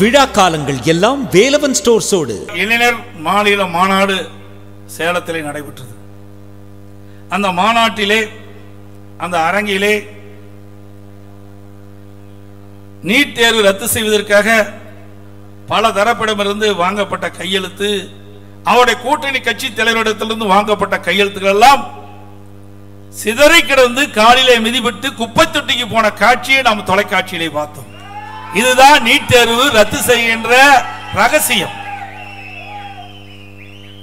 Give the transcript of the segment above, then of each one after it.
விழா காலங்கள் எல்லாம் வேலவன் ஸ்டோர்ஸோடு. இளைஞர் மாநில மாநாடு சேலத்திலே நடைபெற்றது. அந்த மாநாட்டிலே அந்த அரங்கிலே நீட் தேர்வு ரத்து செய்வதற்காக பல தரப்பிடமிருந்து வாங்கப்பட்ட கையெழுத்து அவருடைய கூட்டணி கட்சி தலைவரிடத்திலிருந்து வாங்கப்பட்ட கையெழுத்துக்கள் எல்லாம் சிதறி கிடந்து காலிலே மிதிபட்டு குப்பை தொட்டிக்கு போன காட்சியை நாம் தொலைக்காட்சியிலே பார்த்தோம். இதுதான் நீட் தேர்வு ரத்து செய்கின்ற ரகசியம்.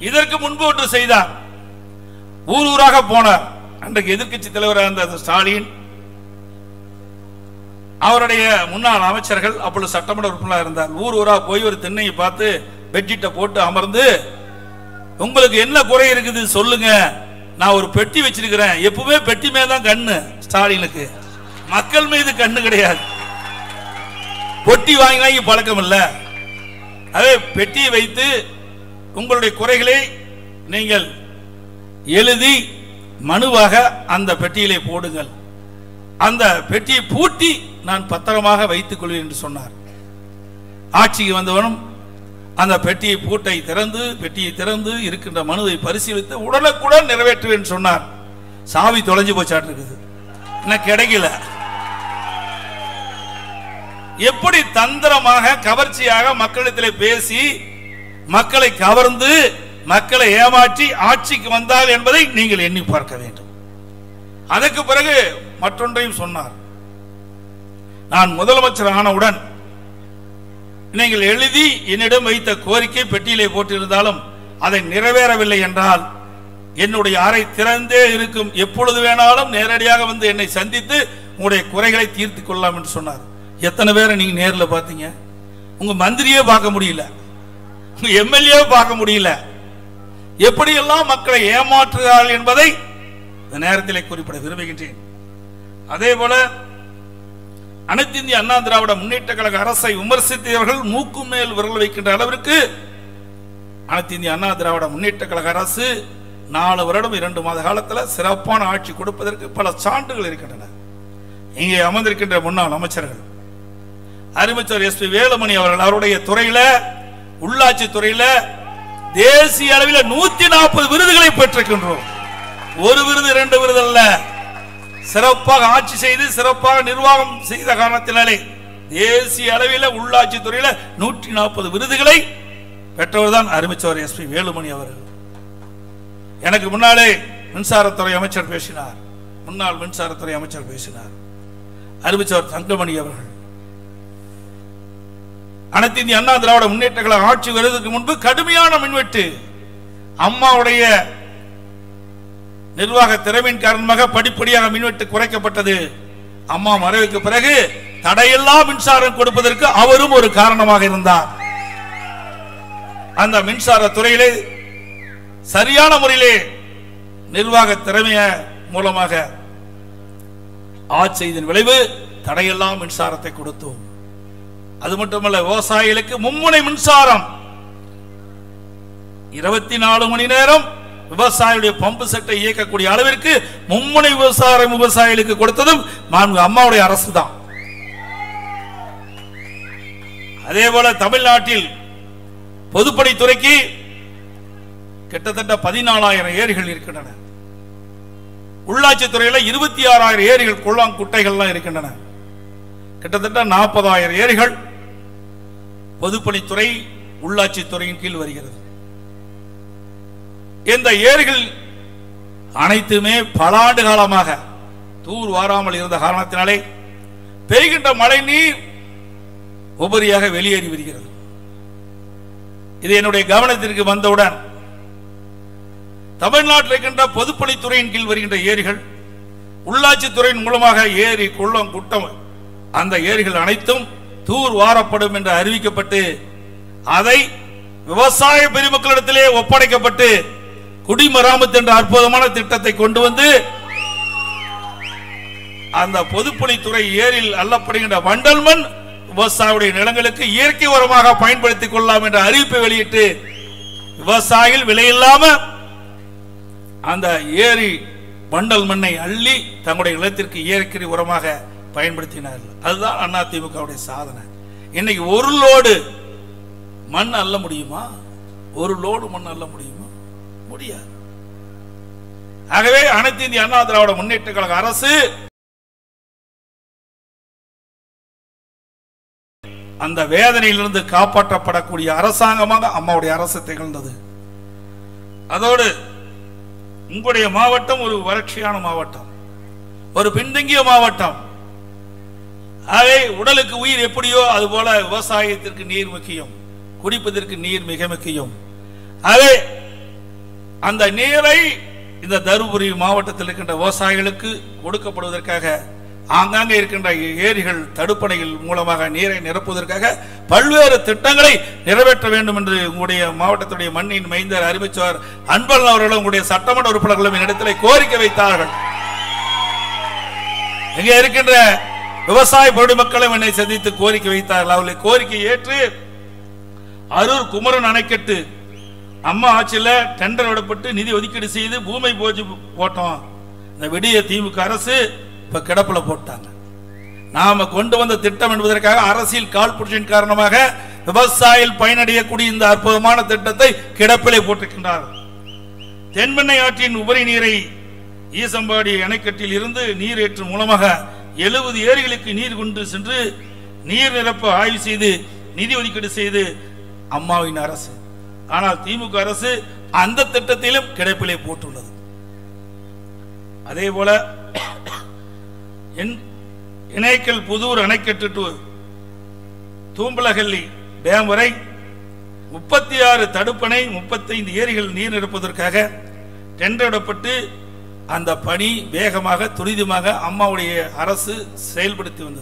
இதற்கு முன்பு ஒன்று செய்தார். ஊர் ஊராக போனார். அன்றைக்கு எதிர்க்கட்சி தலைவராக இருந்த ஸ்டாலின். அவருடைய முன்னாள் அமைச்சர்கள் அப்பொழுது சட்டமன்ற உறுப்பினராக இருந்தார். ஊர் ஊரா போய் ஒரு திண்ணையை பார்த்து பெட்ஷீட்டை போட்டு அமர்ந்து உங்களுக்கு என்ன குறை இருக்குது சொல்லுங்க. நான் ஒரு பெட்டி வச்சிருக்கிறேன். எப்பவுமே பெட்டி மேல தான் கண்ணு. ஸ்டாலினுக்கு. மக்கள் மீது கண்ணு கிடையாது. பொட்டி வாங்கி வாங்கி பழக்கம் இல்லை. அதே பெட்டியை வைத்து உங்களுடைய குறைகளை நீங்கள் எழுதி மனுவாக அந்த பெட்டியிலே போடுங்கள். அந்த பெட்டியை பூட்டி நான் பத்திரமாக வைத்துக் கொள்வேன் என்று சொன்னார். ஆட்சிக்கு வந்தவனும் அந்த பெட்டியை பூட்டை திறந்து பெட்டியை திறந்து இருக்கின்ற மனுவை பரிசீலித்து உடனுக்குடன் நிறைவேற்றுவேன் சொன்னார். சாவி தொலைஞ்சு போச்சாட்டு இருக்குது. இன்னும் கிடைக்கல. எப்படி தந்திரமாக கவர்ச்சியாக மக்களிடத்தில் பேசி மக்களை கவர்ந்து மக்களை ஏமாற்றி ஆட்சிக்கு வந்தால் என்பதை நீங்கள் எண்ணி பார்க்க வேண்டும். அதற்கு பிறகு மற்றொன்றையும் சொன்னார். நான் முதலமைச்சர் ஆனவுடன் நீங்கள் எழுதி என்னிடம் வைத்த கோரிக்கை பெட்டியிலே போட்டிருந்தாலும் அதை நிறைவேறவில்லை என்றால் என்னுடைய அறை திறந்தே இருக்கும். எப்பொழுது வேணாலும் நேரடியாக வந்து என்னை சந்தித்து உங்களுடைய குறைகளை தீர்த்து கொள்ளலாம் என்று சொன்னார். எத்தனை பேரை நீங்க நேரில் பார்த்தீங்க? உங்க மந்திரியே பார்க்க முடியல. உங்க எம்எல்ஏ பார்க்க முடியல. எப்படியெல்லாம் மக்களை ஏமாற்றுகிறார்கள் என்பதை இந்த நேரத்திலே குறிப்பிட விரும்புகின்றேன். அதே போல அனைத்து இந்திய அண்ணா திராவிட முன்னேற்ற கழக அரசை விமர்சித்தவர்கள் மூக்கு மேல் விரல் வைக்கின்ற அளவிற்கு அனைத்து இந்திய அண்ணா திராவிட முன்னேற்ற கழக அரசு நாலு வருடம் இரண்டு மாத காலத்தில் சிறப்பான ஆட்சி கொடுப்பதற்கு பல சான்றுகள் இருக்கின்றன. இங்கே அமர்ந்திருக்கின்ற முன்னாள் அமைச்சர்கள் அறிமுச்சர் எஸ் பி வேலுமணி அவர்கள் அவருடைய துறையில உள்ளாட்சி துறையில தேசிய அளவில் நூத்தி நாற்பது விருதுகளை பெற்றிருக்கின்றோம். ஒரு விருது இரண்டு விருது அல்ல. சிறப்பாக ஆட்சி செய்து சிறப்பாக நிர்வாகம் செய்த காரணத்தினாலே தேசிய அளவில் உள்ளாட்சி துறையில நூற்றி நாற்பது விருதுகளை பெற்றவர் தான் அறிமுச்சவர் எஸ் பி வேலுமணி அவர்கள். எனக்கு முன்னாலே மின்சாரத்துறை அமைச்சர் பேசினார். முன்னாள் மின்சாரத்துறை அமைச்சர் பேசினார். அறிவிச்சவர் தங்கமணி அவர்கள். அனைத்து இந்திய அண்ணா திராவிட முன்னேற்ற கழக ஆட்சி வருவதற்கு முன்பு கடுமையான மின்வெட்டு. அம்மாவுடைய நிர்வாக திறமையின் காரணமாக படிப்படியாக மின்வெட்டு குறைக்கப்பட்டது. அம்மா மறைவுக்கு பிறகு தடையில்லா மின்சாரம் கொடுப்பதற்கு அவரும் ஒரு காரணமாக இருந்தார். அந்த மின்சார துறையிலே சரியான முறையிலே நிர்வாக திறமைய மூலமாக ஆட்சி விளைவு தடையெல்லாம் மின்சாரத்தை கொடுத்தோம். அது மட்டுமல்ல விவசாயிகளுக்கு மும்முனை மின்சாரம். இருபத்தி நாலு மணி நேரம் விவசாயியுடைய பம்பு செட்டை இயக்கக்கூடிய அளவிற்கு மும்முனை விவசாயம் விவசாயிகளுக்கு கொடுத்ததும் நான்கு அம்மாவுடைய அரசு தான். அதே போல தமிழ்நாட்டில் பொதுப்பணித்துறைக்கு கிட்டத்தட்ட பதினாலாயிரம் ஏரிகள் இருக்கின்றன. உள்ளாட்சி துறையில் இருபத்தி ஆறாயிரம் ஏரிகள் குளம் குட்டைகள்லாம் இருக்கின்றன. கிட்டத்தட்ட நாற்பதாயிரம் ஏரிகள் பொதுப்பணித்துறை உள்ளாட்சி துறையின் கீழ் வருகிறது. இந்த ஏரிகள் அனைத்துமே பல ஆண்டு காலமாக தூர் வாராமல் இருந்த காரணத்தினாலே பெய்கின்ற மழை நீர் உபரியாக வெளியேறி வருகிறது. இது என்னுடைய கவனத்திற்கு வந்தவுடன் தமிழ்நாட்டில் இருக்கின்ற பொதுப்பணித்துறையின் கீழ் வருகின்ற ஏரிகள் உள்ளாட்சித்துறையின் மூலமாக ஏரி குள்ளம் குட்டம் அந்த ஏரிகள் அனைத்தும் தூர் வாரப்படும் என்று அறிவிக்கப்பட்டு அதை விவசாய பெருமக்களிடத்திலே ஒப்படைக்கப்பட்டு குடிமராமத்து என்ற அற்புதமான திட்டத்தை கொண்டு வந்து அந்த பொதுப்பணித்துறை ஏரில் அல்லப்படுகின்ற வண்டல் மண் விவசாயியுடைய நிலங்களுக்கு இயற்கை உரமாக பயன்படுத்திக் கொள்ளலாம் என்ற அறிவிப்பை வெளியிட்டு விவசாயிகள் விலையில்லாம அந்த ஏரி வண்டல் மண்ணை அள்ளி தங்களுடைய நிலத்திற்கு இயற்கை உரமாக பயன்படுத்தினார்கள். அதுதான் அதிமுகவுடைய சாதனை. இன்னைக்கு ஒரு லோடு மண் அள்ள முடியுமா? ஒரு லோடு மண் அள்ள முடியுமா? முடியாது. ஆகவே அனைத்து இந்திய அண்ணா திராவிட முன்னேற்ற கழக அரசு அந்த வேதனையிலிருந்து காப்பாற்றப்படக்கூடிய அரசாங்கமாக அம்மாவுடைய அரசு திகழ்ந்தது. அதோடு உங்களுடைய மாவட்டம் ஒரு வறட்சியான மாவட்டம். ஒரு பின்தங்கிய மாவட்டம். ஆகவே உடலுக்கு உயிர் எப்படியோ அதுபோல விவசாயத்திற்கு நீர் முக்கியம். குடிப்பதற்கு நீர் மிக முக்கியம். ஆகவே அந்த நீரை இந்த தருமபுரி மாவட்டத்தில் இருக்கின்ற விவசாயிகளுக்கு கொடுக்கப்படுவதற்காக ஆங்காங்கே இருக்கின்ற ஏரிகள் தடுப்பணைகள் மூலமாக நீரை நிரப்புவதற்காக பல்வேறு திட்டங்களை நிறைவேற்ற வேண்டும் என்று உங்களுடைய மாவட்டத்துடைய மண்ணின் மைந்தர் அறிவிச்சவர் அன்பன் அவர்களும் உங்களுடைய சட்டமன்ற உறுப்பினர்களும் என்னிடத்தில் கோரிக்கை வைத்தார்கள். இங்கே இருக்கின்ற விவசாய பொதுமக்களும் என்னை சந்தித்து கோரிக்கை வைத்தார்கள். அவர்களை கோரிக்கை ஏற்று அரூர் குமரன் அணைக்கட்டு அம்மா ஆட்சியில டெண்டர் விடப்பட்டு நிதி ஒதுக்கீடு செய்து பூமி போச்சு போட்டோம். இந்த விடிய திமுக அரசு இப்ப கிடப்பில் போட்டாங்க. நாம கொண்டு வந்த திட்டம் என்பதற்காக அரசியல் காழ்ப்புணர்ச்சியின் காரணமாக விவசாயிகள் பயனடையக்கூடிய இந்த அற்புதமான திட்டத்தை கிடப்பிலே போட்டிருக்கின்றார். தென்பெண்ணை ஆற்றின் உபரி நீரை ஈசம்பாடி அணைக்கட்டில் இருந்து நீர் ஏற்று மூலமாக எழுபது ஏரிகளுக்கு நீர் கொண்டு சென்று நீர் நிரப்ப ஆய்வு செய்து நிதி ஒதுக்கீடு செய்து அம்மாவின் அரசு. ஆனால் திமுக அரசு அந்த திட்டத்திலும் கிடைப்பிலே போட்டுள்ளது. அதே போல இணைக்கல் புதூர் அணைக்கட்டு டு தூம்பலகல்லி டேம் வரை முப்பத்தி ஆறு தடுப்பணை முப்பத்தைந்து ஏரிகள் நீர் நிரப்புவதற்காக டெண்டரிடப்பட்டு அந்த பணி வேகமாக துரிதமாக அம்மாவுடைய அரசு செயல்படுத்தி வந்தது.